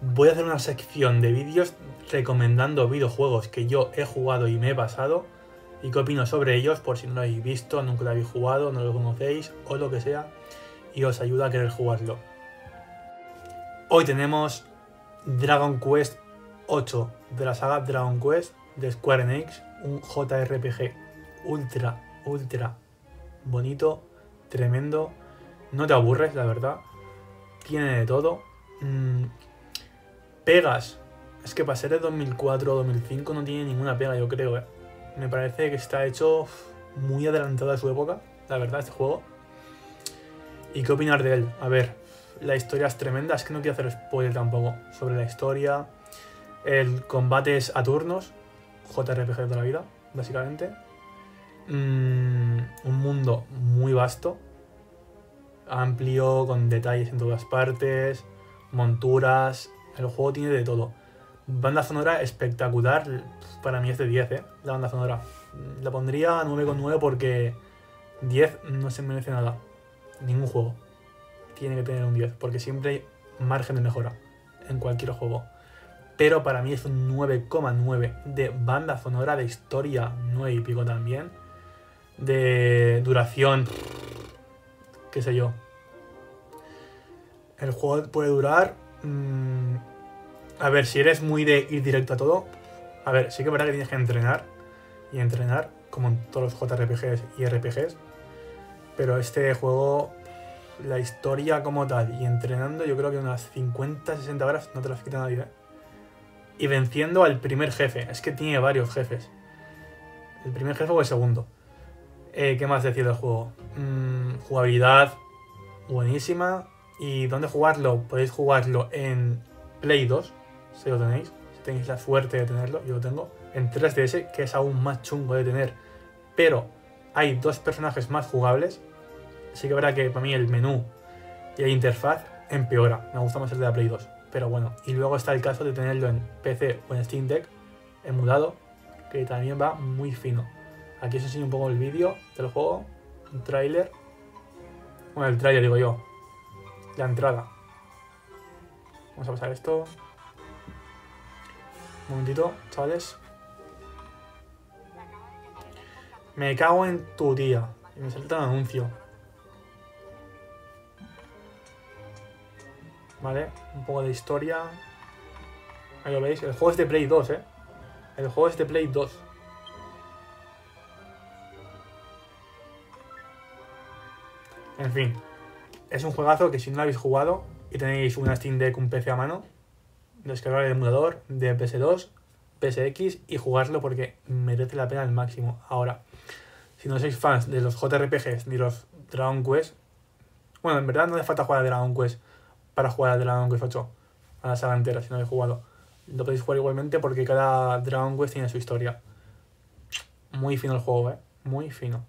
voy a hacer una sección de vídeos recomendando videojuegos que yo he jugado y me he pasado y qué opino sobre ellos por si no lo habéis visto, nunca lo habéis jugado, no lo conocéis o lo que sea y os ayuda a querer jugarlo. Hoy tenemos Dragon Quest 8 de la saga Dragon Quest de Square Enix, un JRPG ultra, ultra bonito, tremendo, no te aburres, la verdad, tiene de todo. Mm, pegas, es que para ser de 2004 o 2005 no tiene ninguna pega, yo creo, ¿eh? Me parece que está hecho muy adelantado a su época, la verdad, este juego. ¿Y qué opinar de él? A ver, la historia es tremenda, es que no quiero hacer spoiler tampoco sobre la historia. El combate es a turnos, JRPG de la vida, básicamente. Mm, un mundo muy vasto, amplio, con detalles en todas partes, monturas. El juego tiene de todo. Banda sonora espectacular, para mí es de 10, ¿eh? La banda sonora. La pondría 9,9 porque 10 no se merece nada. Ningún juego tiene que tener un 10, porque siempre hay margen de mejora en cualquier juego. Pero para mí es un 9,9 de banda sonora, de historia 9 y pico también. De duración, qué sé yo. El juego puede durar... Mmm, a ver, si eres muy de ir directo a todo, a ver, sí que es verdad que tienes que entrenar y entrenar, como en todos los JRPGs y RPGs, pero este juego, la historia como tal y entrenando, yo creo que unas 50, 60 horas no te las quita nadie. ¿eh? Y venciendo al primer jefe, es que tiene varios jefes. El primer jefe o el segundo. Eh, ¿Qué más decir del juego? Mm, jugabilidad buenísima. ¿Y dónde jugarlo? Podéis jugarlo en Play 2, si lo tenéis, si tenéis la suerte de tenerlo, yo lo tengo, en 3DS, que es aún más chungo de tener, pero hay dos personajes más jugables, sí que verá que para mí el menú y la interfaz empeora, me gusta más el de la Play 2, pero bueno, y luego está el caso de tenerlo en PC o en Steam Deck, emulado, que también va muy fino. Aquí os enseño un poco el vídeo del juego, un tráiler, bueno, el tráiler digo yo, la entrada. Vamos a pasar esto. Un momentito, chavales. Me cago en tu tía. Y me salta un anuncio. Vale, un poco de historia. Ahí lo veis. El juego es de Play 2, ¿eh? El juego es de Play 2. En fin. Es un juegazo que si no lo habéis jugado y tenéis una Steam Deck, un PC a mano, descargar el emulador de PS2, PSX y jugarlo porque merece la pena al máximo. Ahora, si no sois fans de los JRPGs ni los Dragon Quest, bueno, en verdad no hace falta jugar a Dragon Quest para jugar a Dragon Quest 8, a la saga entera, si no habéis jugado. Lo podéis jugar igualmente porque cada Dragon Quest tiene su historia. Muy fino el juego, ¿eh? Muy fino.